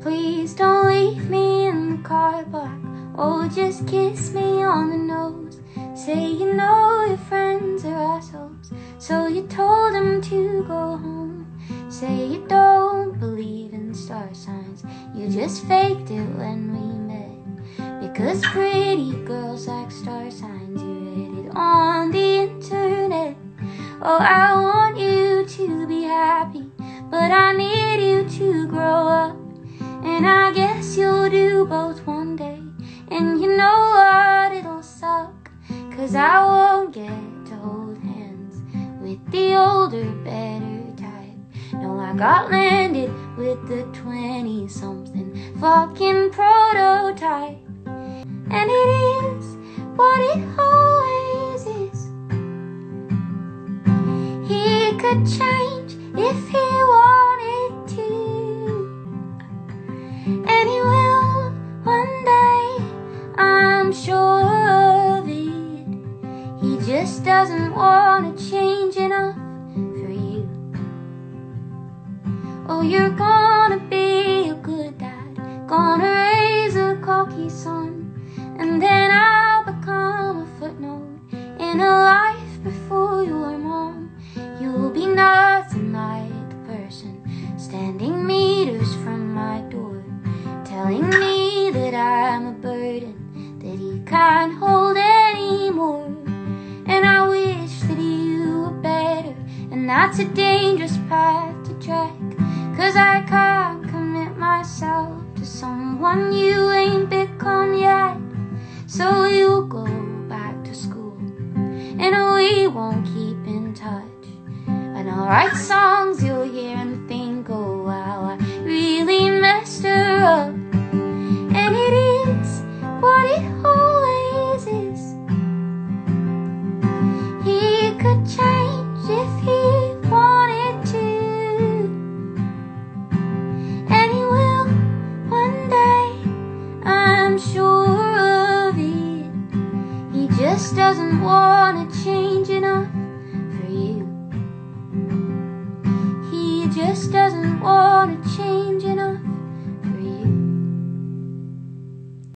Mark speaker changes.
Speaker 1: Please don't leave me in the car park. Oh, just kiss me on the nose. Say you know your friends are assholes. So you told them to go home. Say you don't believe in star signs. You just faked it when we met. Because pretty girls like star signs. You read it on the internet. Oh, I want you to be happy. But I need both one day. And you know what? It'll suck. Cause I won't get to hold hands with the older, better type. No, I got landed with the 20 something fucking prototype. And it is what it always is. He could change if he wanted to. And sure of it. He just doesn't want to change enough for you. Oh, you're gonna be a good dad, gonna raise a cocky son, and then I'll become a footnote in a life before your mom. You'll be nothing like the person standing meters from my door, telling me can't hold anymore. And I wish that you were better, and that's a dangerous path to track. Cause I can't commit myself to someone you ain't become yet. So you'll go back to school, and we won't keep in touch. And I'll write just doesn't want to change